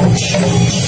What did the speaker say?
I'm sorry.